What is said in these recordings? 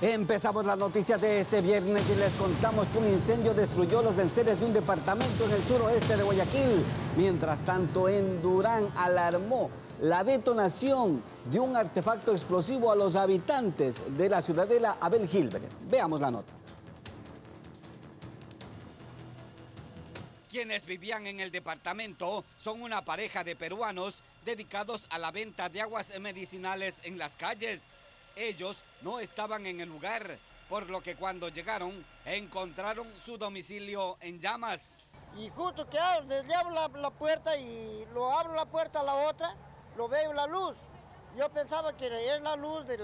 Empezamos las noticias de este viernes y les contamos que un incendio destruyó los enseres de un departamento en el suroeste de Guayaquil. Mientras tanto, en Durán alarmó la detonación de un artefacto explosivo a los habitantes de la ciudadela Abel Gilbert. Veamos la nota. Quienes vivían en el departamento son una pareja de peruanos dedicados a la venta de aguas medicinales en las calles. Ellos no estaban en el lugar, por lo que cuando llegaron encontraron su domicilio en llamas. Y justo que le abro la, puerta y lo abro la puerta a la otra, lo veo la luz. Yo pensaba que es la luz, del,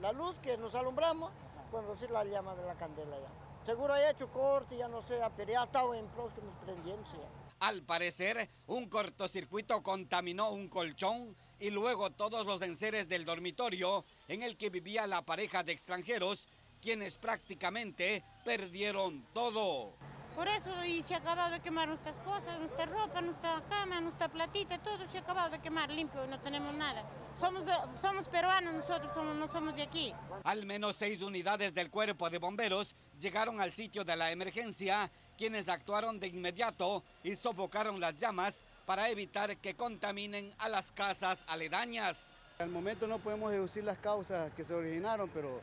la luz que nos alumbramos cuando sí la llama de la candela ya. Seguro ha hecho corte, ya no sé, pero ya ha estado en próximos prendiéndose. Al parecer, un cortocircuito contaminó un colchón y luego todos los enseres del dormitorio en el que vivía la pareja de extranjeros, quienes prácticamente perdieron todo. Por eso y se ha acabado de quemar nuestras cosas, nuestra ropa, nuestra cama, nuestra platita, todo se ha acabado de quemar limpio, no tenemos nada. Somos, somos peruanos, nosotros no somos de aquí. Al menos seis unidades del cuerpo de bomberos llegaron al sitio de la emergencia, quienes actuaron de inmediato y sofocaron las llamas para evitar que contaminen a las casas aledañas. Al momento no podemos deducir las causas que se originaron, pero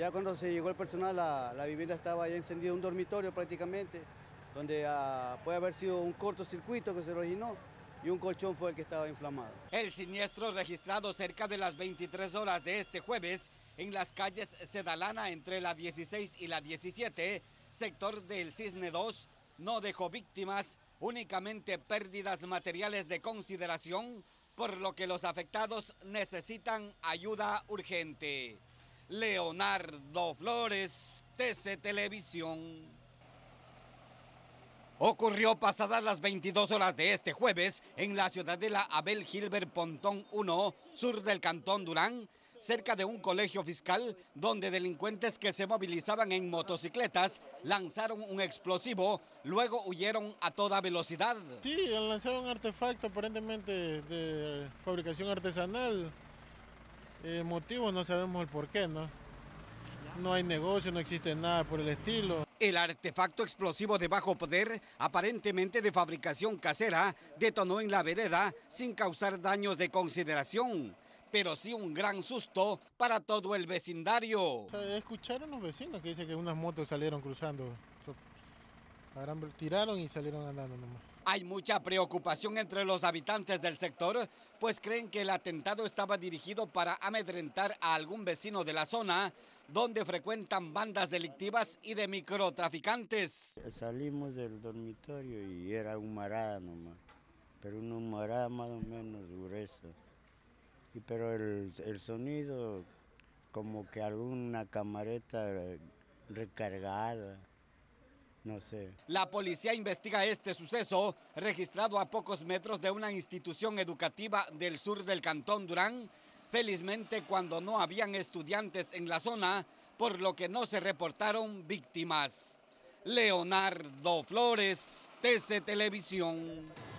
ya cuando se llegó el personal, la, vivienda estaba ya encendida, un dormitorio prácticamente, donde ah, puede haber sido un cortocircuito que se originó y un colchón fue el que estaba inflamado. El siniestro registrado cerca de las 23 horas de este jueves en las calles Sedalana entre la 16 y la 17, sector del Cisne 2, no dejó víctimas, únicamente pérdidas materiales de consideración, por lo que los afectados necesitan ayuda urgente. Leonardo Flores, TC Televisión. Ocurrió pasadas las 22 horas de este jueves en la ciudadela Abel Gilbert Pontón 1, sur del Cantón Durán, cerca de un colegio fiscal donde delincuentes que se movilizaban en motocicletas lanzaron un explosivo, luego huyeron a toda velocidad. Sí, lanzaron un artefacto aparentemente de fabricación artesanal eh, motivo no sabemos el por qué, ¿no? No hay negocio, no existe nada por el estilo. El artefacto explosivo de bajo poder, aparentemente de fabricación casera, detonó en la vereda sin causar daños de consideración, pero sí un gran susto para todo el vecindario. escucharon los vecinos que dicen que unas motos salieron cruzando. Tiraron y salieron andando nomás. Hay mucha preocupación entre los habitantes del sector, pues creen que el atentado estaba dirigido para amedrentar a algún vecino de la zona, donde frecuentan bandas delictivas y de microtraficantes. Salimos del dormitorio y era un marada nomás, pero una marada más o menos gruesa. Y pero el, el sonido como que alguna camareta recargada. No sé. La policía investiga este suceso, registrado a pocos metros de una institución educativa del sur del Cantón Durán, felizmente cuando no habían estudiantes en la zona, por lo que no se reportaron víctimas. Leonardo Flores, TC Televisión.